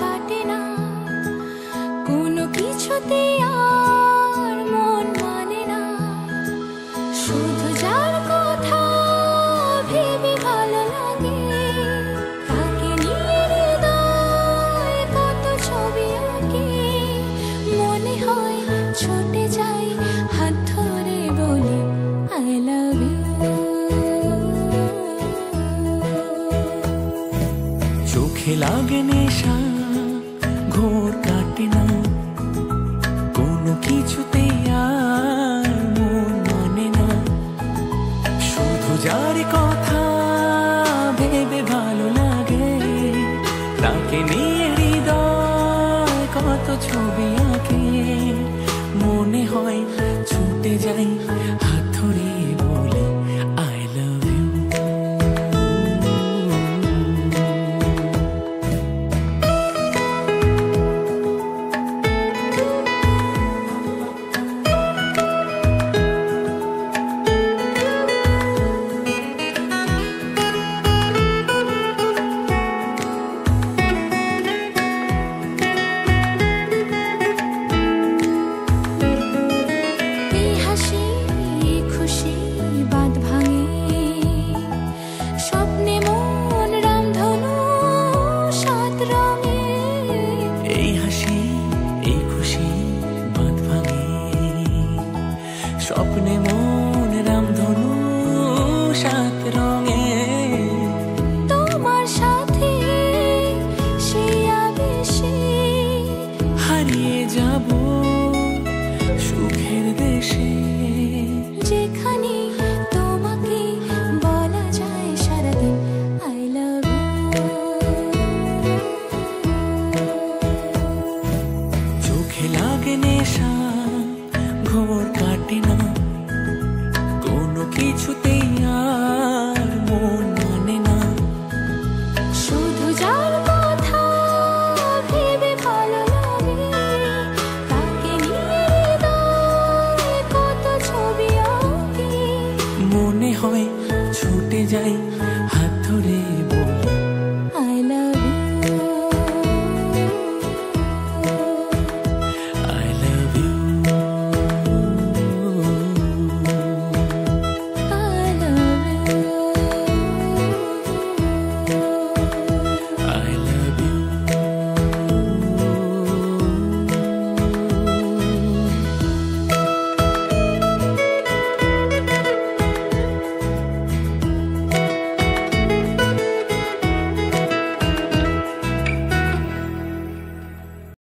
কাটে না। কোনো মানে না। শুধু ভেবে ভালো লাগে ছবি আঁকে। মনে হয় ছোটে যাই হাত ধরে বলি নেশা, ঘোর কাটে না। কোনো কিছুতে আর মন মানে না। শুধু যার কথা ভেবে ভালো লাগে, তাকে নিয়ে হৃদয় কত ছবি আঁকে। মনে হয় ছুটে যাই হাত ধরে এই হাসি এই খুশি বাঁধ ভাঙে। স্বপ্নে মন রামধনু সাত রঙে। তোমার সাথে সেই আবেশে হারিয়ে যাব সুখের দেশে। যেখানে থাকে নেশা ঘোর কাটে না। কোনো কিছুতেই আর মন মানে না। শুধু যার তাকে মনে হয় ছুটে যায়